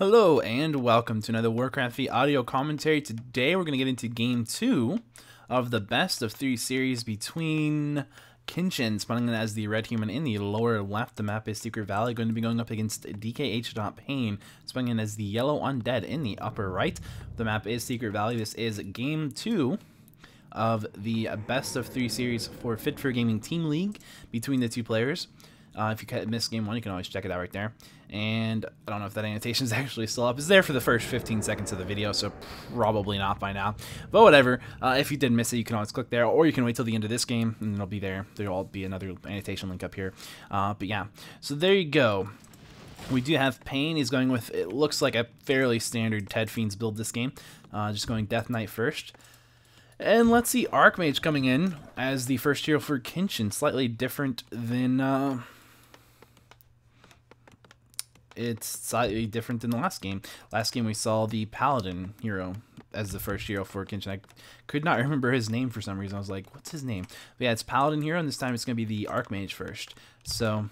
Hello and welcome to another Warcraft V audio commentary. Today we're going to get into game two of the best of three series between Kenshin, spawning as the red human in the lower left. The map is Secret Valley, going to be going up against DKH. Pain, spawning as the yellow undead in the upper right. The map is Secret Valley. This is game two of the best of three series for Fit4Gaming Team League between the two players. Uh, if you missed game one, you can always check it out right there. And I don't know if that annotation is actually still up. It's there for the first 15 seconds of the video, so probably not by now. But whatever. Uh, if you did miss it, you can always click there, or you can wait till the end of this game, and it'll be there. There'll all be another annotation link up here. Uh, but yeah, so there you go. We do have Pain. He's going with, it looks like a fairly standard Ted Fiends build this game. Uh, just going Death Knight first. And let's see Archmage coming in as the first hero for Kenshin. Slightly different than... It's slightly different than the last game. Last game we saw the Paladin hero as the first hero for Kenshin. I could not remember his name for some reason. I was like, what's his name? But yeah, it's Paladin hero, and this time it's going to be the Archmage first. So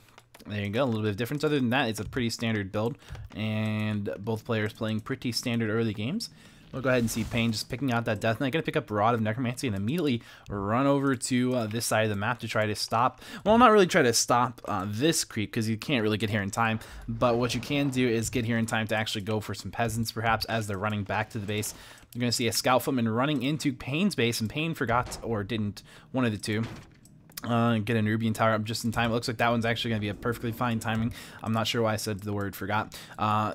there you go, a little bit of difference. Other than that, it's a pretty standard build, and both players playing pretty standard early games. We'll go ahead and see Pain just picking out that Death Knight. To pick up Rod of Necromancy and immediately run over to uh, this side of the map to try to stop. Well, not really try to stop uh, this creep because you can't really get here in time. But what you can do is get here in time to actually go for some peasants perhaps as they're running back to the base. You're to see a Scout Footman running into Pain's base and Pain forgot or didn't, one of the two. Uh, get a Nerubian Tower up just in time. It looks like that one's actually going to be a perfectly fine timing. I'm not sure why I said the word forgot. Uh,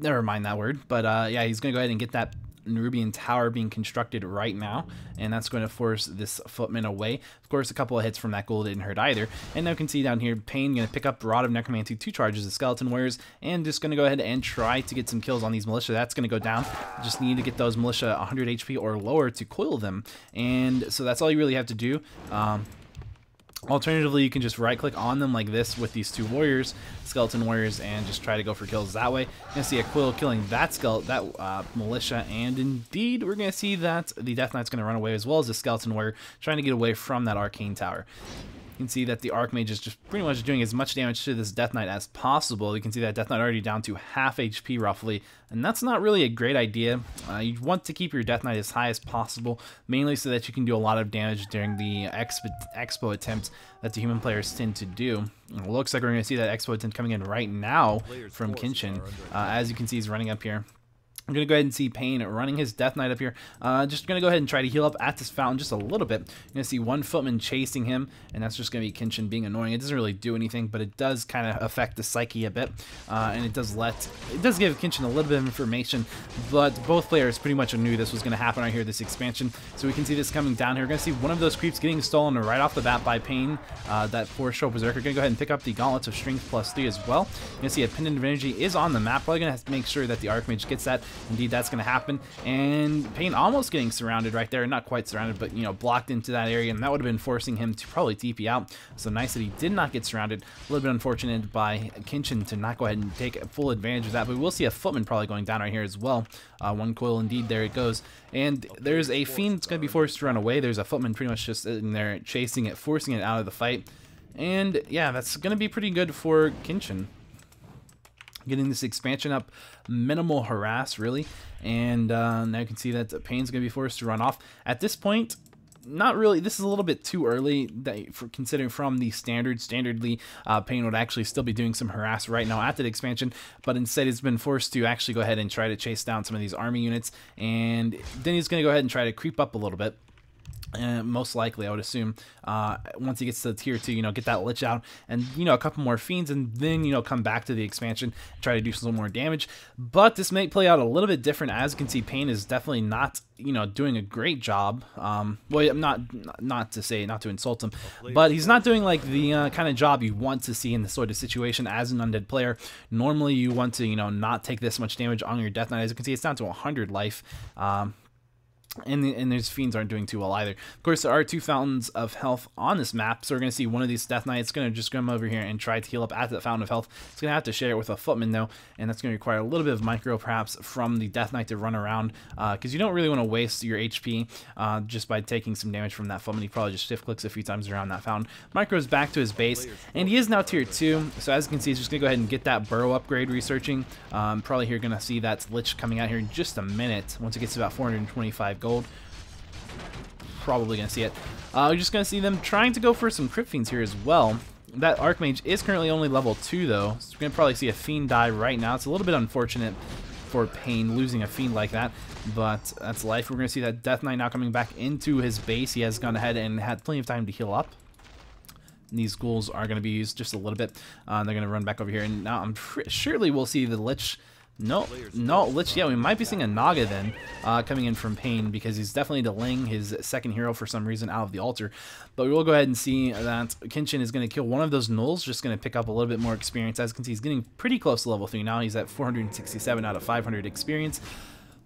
never mind that word. But uh, yeah, he's going to go ahead and get that Nerubian Tower being constructed right now, and that's going to force this footman away. Of course, a couple of hits from that gold didn't hurt either. And now you can see down here, Pain going to pick up Rod of Necromancy, two charges of Skeleton Warriors, and just going to go ahead and try to get some kills on these Militia. That's going to go down. Just need to get those Militia 100 HP or lower to coil them. And so that's all you really have to do. Um, Alternatively, you can just right click on them like this with these two warriors, skeleton warriors, and just try to go for kills that way. You're to see a coil killing that skeleton, that uh, militia, and indeed, we're to see that the Death Knight's to run away as well as the skeleton warrior trying to get away from that arcane tower. You can see that the Archmage is just pretty much doing as much damage to this Death Knight as possible. You can see that Death Knight already down to half HP roughly, and that's not really a great idea. Uh, you want to keep your Death Knight as high as possible, mainly so that you can do a lot of damage during the expo, expo attempt that the human players tend to do. it looks like we're going to see that expo attempt coming in right now from Kenshin. Uh, as you can see, he's running up here. I'm going to go ahead and see Pain running his Death Knight up here. Uh, just going to go ahead and try to heal up at this fountain just a little bit. You're going to see one footman chasing him, and that's just going to be Kenshin being annoying. It doesn't really do anything, but it does kind of affect the psyche a bit, uh, and it does let, it does give Kenshin a little bit of information, but both players pretty much knew this was going to happen right here, this expansion. So we can see this coming down here. We're going to see one of those creeps getting stolen right off the bat by Pain, uh, that four show Berserker. Going to go ahead and pick up the Gauntlets of Strength plus 3 as well. You're going to see a Pendant of Energy is on the map. Probably going to have to make sure that the Archmage gets that. Indeed, that's going to happen. And Pain almost getting surrounded right there. Not quite surrounded, but, you know, blocked into that area. And that would have been forcing him to probably TP out. So nice that he did not get surrounded. A little bit unfortunate by Kenshin to not go ahead and take full advantage of that. But we'll see a Footman probably going down right here as well. Uh, one coil indeed. There it goes. And there's a Fiend that's going to be forced to run away. There's a Footman pretty much just in there chasing it, forcing it out of the fight. And yeah, that's going to be pretty good for Kenshin getting this expansion up. Minimal harass really. And uh, now you can see that Pain's going to be forced to run off. At this point not really. This is a little bit too early that for considering from the standard standardly uh, Pain would actually still be doing some harass right now after the expansion but instead he's been forced to actually go ahead and try to chase down some of these army units. And then he's going to go ahead and try to creep up a little bit uh, most likely, I would assume, uh, once he gets to tier 2, you know, get that Lich out, and, you know, a couple more Fiends, and then, you know, come back to the expansion, try to do some more damage. But this may play out a little bit different. As you can see, Pain is definitely not, you know, doing a great job. Um, well, I'm not, not to say, not to insult him, but he's not doing, like, the uh, kind of job you want to see in this sort of situation as an undead player. Normally, you want to, you know, not take this much damage on your Death Knight. As you can see, it's down to 100 life. Um, and, the, and these fiends aren't doing too well either. Of course, there are two fountains of health on this map, so we're going to see one of these Death Knights going to just come over here and try to heal up at that fountain of health. It's going to have to share it with a footman, though, and that's going to require a little bit of micro, perhaps, from the Death Knight to run around, because uh, you don't really want to waste your HP uh, just by taking some damage from that footman. He probably just shift clicks a few times around that fountain. Micro's back to his base, and he is now tier 2, so as you can see, he's just going to go ahead and get that burrow upgrade researching. Um, probably here going to see that Lich coming out here in just a minute, once it gets to about 425 gold probably going to see it. Uh, we're just going to see them trying to go for some Crypt Fiends here as well. That Archmage is currently only level 2 though, so we're going to probably see a Fiend die right now. It's a little bit unfortunate for Pain losing a Fiend like that, but that's life. We're going to see that Death Knight now coming back into his base. He has gone ahead and had plenty of time to heal up. These ghouls are going to be used just a little bit. Uh, they're going to run back over here, and now I'm surely we'll see the Lich no, no, Lich, yeah, we might be seeing a Naga then uh, coming in from Pain because he's definitely delaying his second hero for some reason out of the altar. But we will go ahead and see that Kenshin is going to kill one of those Gnolls, just going to pick up a little bit more experience. As you can see, he's getting pretty close to level 3 now. He's at 467 out of 500 experience.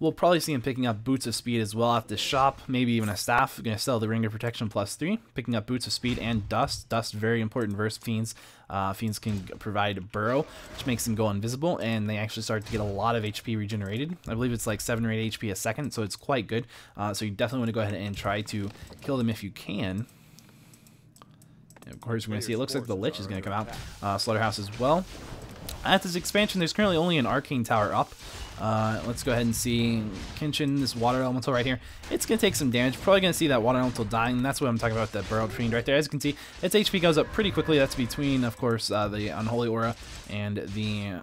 We'll probably see him picking up Boots of Speed as well at the shop, maybe even a staff. Going to sell the Ring of Protection plus 3, picking up Boots of Speed and Dust. Dust, very important versus Fiends. Uh, Fiends can provide Burrow, which makes them go invisible, and they actually start to get a lot of HP regenerated. I believe it's like 7 or 8 HP a second, so it's quite good. Uh, so you definitely want to go ahead and try to kill them if you can. And of course, we're going to see it looks like the Lich is going to come out. Uh, Slaughterhouse as well. At this expansion, there's currently only an Arcane Tower up. Uh, let's go ahead and see Kenshin, this water elemental right here. It's going to take some damage. Probably going to see that water elemental dying. That's what I'm talking about, that burrowed fiend right there. As you can see, its HP goes up pretty quickly. That's between, of course, uh, the Unholy Aura and the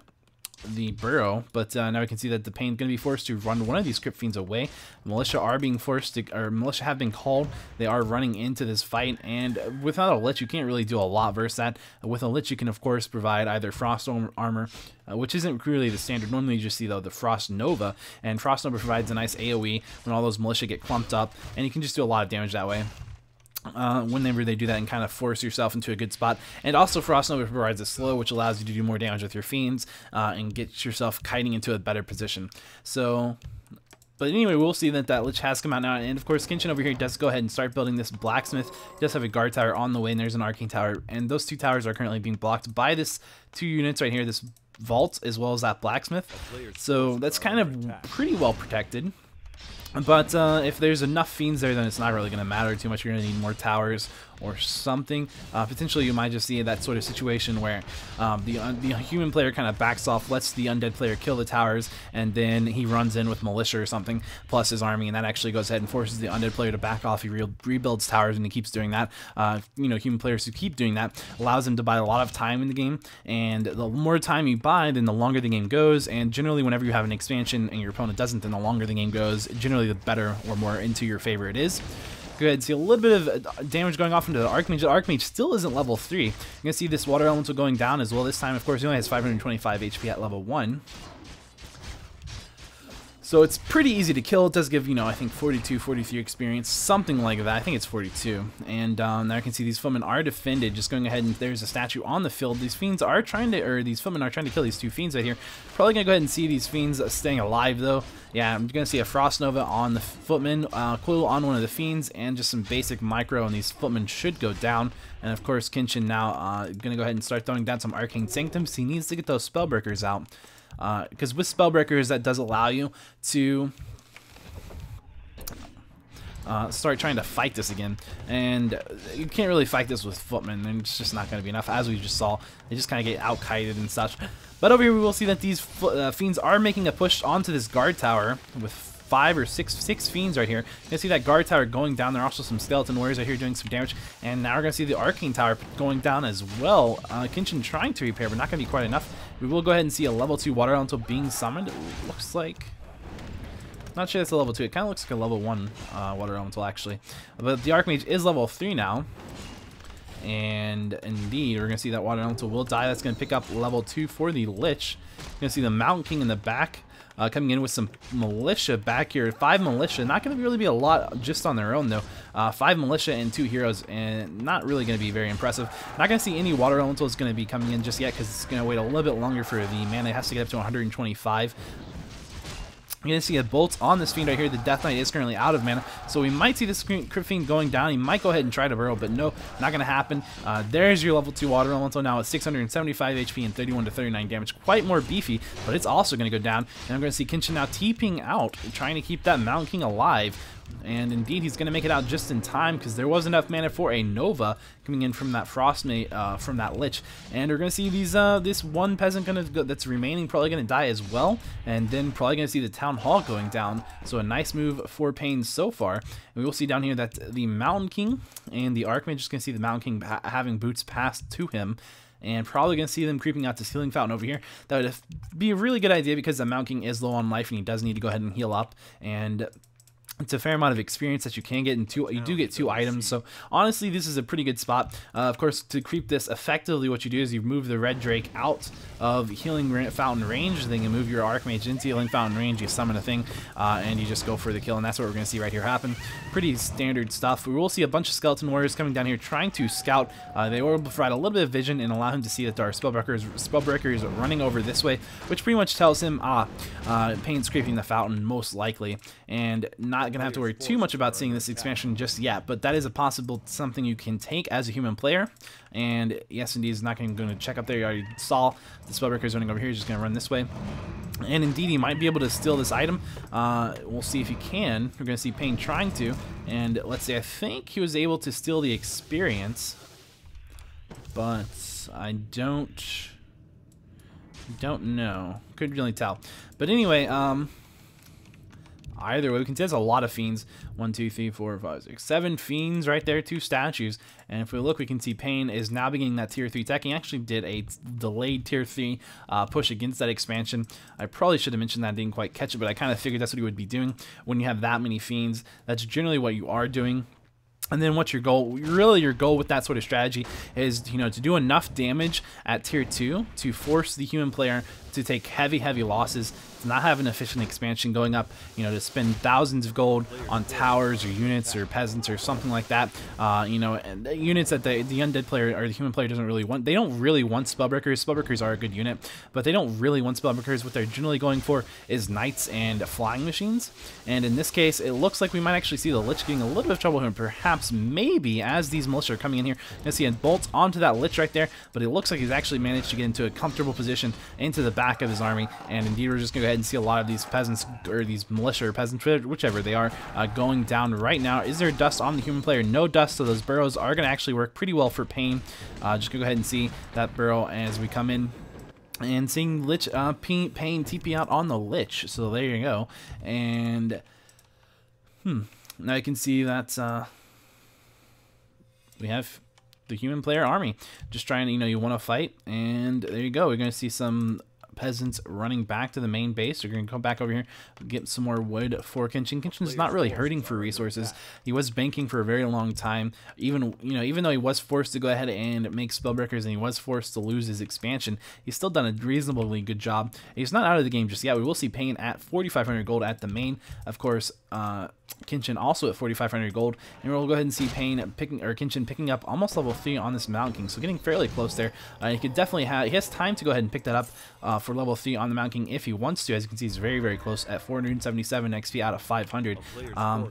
the burrow, but uh, now we can see that the pain's going to be forced to run one of these Crypt Fiends away. Militia are being forced to, or Militia have been called. They are running into this fight, and without a Lich, you can't really do a lot versus that. With a Lich, you can, of course, provide either Frost Armor, uh, which isn't really the standard. Normally, you just see, though, the Frost Nova, and Frost Nova provides a nice AoE when all those Militia get clumped up, and you can just do a lot of damage that way uh, whenever they do that and kind of force yourself into a good spot. And also Frost Nova provides a slow, which allows you to do more damage with your fiends uh, and get yourself kiting into a better position. So, but anyway, we'll see that that Lich has come out now. And of course, Kenshin over here does go ahead and start building this blacksmith. He does have a guard tower on the way, and there's an arcane tower. And those two towers are currently being blocked by this two units right here, this vault, as well as that blacksmith. So that's kind of pretty well protected. But uh, if there's enough fiends there, then it's not really going to matter too much. You're going to need more towers or something. Uh, potentially, you might just see that sort of situation where um, the, uh, the human player kind of backs off, lets the undead player kill the towers, and then he runs in with militia or something, plus his army, and that actually goes ahead and forces the undead player to back off. He re rebuilds towers, and he keeps doing that. Uh, you know, human players who keep doing that allows them to buy a lot of time in the game, and the more time you buy, then the longer the game goes, and generally whenever you have an expansion and your opponent doesn't, then the longer the game goes, generally the better or more into your favor it is. Go ahead and see a little bit of uh, damage going off into the Archmage. The Archmage still isn't level 3. You're going to see this Water Elemental going down as well. This time, of course, he only has 525 HP at level 1. So it's pretty easy to kill. It does give, you know, I think 42, 43 experience, something like that. I think it's 42. And um, there I can see these footmen are defended. Just going ahead and there's a statue on the field. These fiends are trying to, or these footmen are trying to kill these two fiends right here. Probably going to go ahead and see these fiends staying alive, though. Yeah, I'm going to see a Frost Nova on the footman, uh, Coil on one of the fiends, and just some basic micro, and these footmen should go down. And of course, Kenshin now uh, going to go ahead and start throwing down some Arcane Sanctums. He needs to get those Spellbreakers out because uh, with spellbreakers that does allow you to uh, start trying to fight this again. And you can't really fight this with footmen and it's just not going to be enough. As we just saw they just kind of get out kited and such. But over here we will see that these uh, fiends are making a push onto this guard tower with five or six six fiends right here. You see that guard tower going down. There are also some skeleton warriors right here doing some damage. And now we're going to see the arcane tower going down as well. Uh, Kenshin trying to repair, but not going to be quite enough. We will go ahead and see a level 2 water elemental being summoned. It looks like... Not sure that's a level 2. It kind of looks like a level 1 uh, water elemental, actually. But the Archmage is level 3 now. And indeed, we're going to see that water elemental will die. That's going to pick up level 2 for the Lich. You're going to see the Mountain King in the back uh, coming in with some militia back here. Five militia, not going to really be a lot just on their own though. Uh, five militia and two heroes, and not really going to be very impressive. Not going to see any water elementals going to be coming in just yet because it's going to wait a little bit longer for the mana. It has to get up to 125 You're going to see a bolt on this Fiend right here. The Death Knight is currently out of mana, so we might see this Crypt Fiend going down. He might go ahead and try to burrow, but no, not going to happen. Uh, there's your level 2 Water Elemental now at 675 HP and 31 to 39 damage. Quite more beefy, but it's also going to go down. And I'm going to see Kenshin now TPing out, trying to keep that Mountain King alive. And indeed, he's going to make it out just in time because there was enough mana for a Nova coming in from that Frostmate, uh, from that Lich. And we're going to see these uh, this one peasant gonna go, that's remaining probably going to die as well. And then probably going to see the Town Hall going down. So a nice move for Pain so far. And we will see down here that the Mountain King and the Archmage is going to see the Mountain King ha having boots passed to him and probably going to see them creeping out this healing fountain over here. That would be a really good idea because the Mountain King is low on life and he does need to go ahead and heal up. And it's a fair amount of experience that you can get in two you do get two items. so honestly this is a pretty good spot. Uh, of course to creep this effectively what you do is you move the red drake out of healing fountain range then you move your archmage into healing fountain range you summon a thing uh, and you just go for the kill and that's what we're going to see right here happen. Pretty standard stuff. We will see a bunch of skeleton warriors coming down here trying to scout. Uh, they will provide a little bit of vision and allow him to see that there are spellbreakers spellbreakers running over this way which pretty much tells him ah uh, pain's creeping the fountain most likely. And not going to have to worry too much about seeing this expansion just yet, but that is a possible something you can take as a human player. And yes, indeed, is not going to check up there. You already saw the Spellbreaker is running over here. He's just going to run this way. And indeed, he might be able to steal this item. Uh, we'll see if he can. We're going to see Pain trying to. And let's see, I think he was able to steal the experience. But I don't... Don't know. Couldn't really tell. But anyway, um, either way. We can see there's a lot of fiends. One, two, three, four, five, six, seven fiends right there, two statues. And if we look, we can see Pain is now beginning that tier 3 tech. He actually did a delayed tier 3 uh, push against that expansion. I probably should have mentioned that, I didn't quite catch it, but I kind of figured that's what he would be doing when you have that many fiends. That's generally what you are doing. And then what's your goal? Really your goal with that sort of strategy is, you know, to do enough damage at tier 2 to force the human player to take heavy, heavy losses, not have an efficient expansion going up, you know, to spend thousands of gold on towers or units or peasants or something like that, uh, you know, and the units that the, the undead player or the human player doesn't really want. They don't really want spellbreakers. Spellbreakers are a good unit, but they don't really want spellbreakers. What they're generally going for is knights and flying machines. And in this case, it looks like we might actually see the Lich getting a little bit of trouble here. Perhaps, maybe, as these militia are coming in here, you see a bolt onto that Lich right there, but it looks like he's actually managed to get into a comfortable position into the back of his army, and indeed we're just going to ahead and see a lot of these peasants, or these militia or peasants, whichever they are, uh, going down right now. Is there dust on the human player? No dust, so those burrows are going to actually work pretty well for Pain. Uh, just go ahead and see that burrow as we come in and seeing Lich uh, Pain, Pain TP out on the Lich. So there you go. And hmm, now you can see that uh, we have the human player army. Just trying to, you know, you want to fight, and there you go. We're going to see some peasants running back to the main base. They're going to come back over here, get some more wood for Kenshin. Kenshin's not really hurting for resources. He was banking for a very long time. Even you know, even though he was forced to go ahead and make spellbreakers and he was forced to lose his expansion, he's still done a reasonably good job. He's not out of the game just yet. We will see Pain at 4,500 gold at the main. Of course, uh, Kenshin also at 4,500 gold, and we'll go ahead and see Pain picking or Kenshin picking up almost level three on this Mountain King, so getting fairly close there. Uh, he could definitely have he has time to go ahead and pick that up uh, for level three on the Mountain King if he wants to. As you can see, he's very very close at 477 XP out of 500. Um,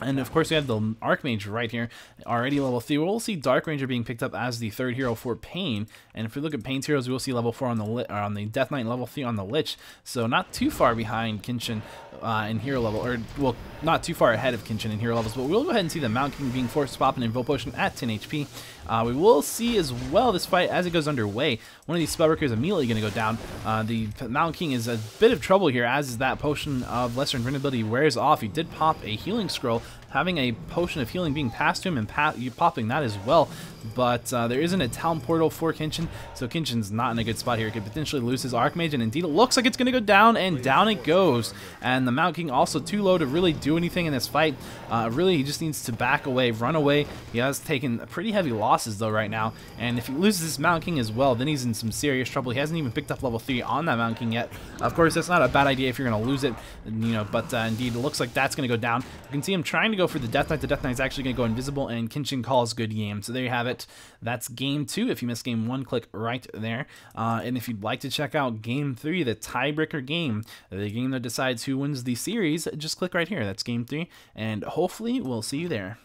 and of course, we have the Archmage right here, already level three. We'll see Dark Ranger being picked up as the third hero for Pain, and if we look at Pain's heroes, we'll see level four on the on the Death Knight, level three on the Lich. So not too far behind Kenshin uh, in hero level, or well, not too far ahead of Kenshin in hero levels, but we'll go ahead and see the Mount King being forced to pop an Invo Potion at 10 HP. Uh, we will see as well this fight as it goes underway. One of these Spellbreakers immediately going to go down. Uh, the Mount King is a bit of trouble here as is that Potion of Lesser Invulnerability wears off. He did pop a Healing Scroll, having a potion of healing being passed to him and pa popping that as well. But uh, there isn't a town portal for Kenshin, so Kenshin's not in a good spot here. He could potentially lose his Archmage, and indeed it looks like it's going to go down, and down it goes. And the Mount King also too low to really do anything in this fight. Uh, really, he just needs to back away, run away. He has taken pretty heavy losses, though, right now. And if he loses this Mount King as well, then he's in some serious trouble. He hasn't even picked up level 3 on that Mount King yet. Of course, that's not a bad idea if you're going to lose it, you know, but uh, indeed, it looks like that's going to go down. You can see him trying to go for the Death Knight. The Death Knight's actually going to go invisible, and Kenshin calls good game. So there you have it. That's game two. If you missed game one, click right there. Uh, and if you'd like to check out game three, the tiebreaker game, the game that decides who wins the series, just click right here. That's game three. And hopefully we'll see you there.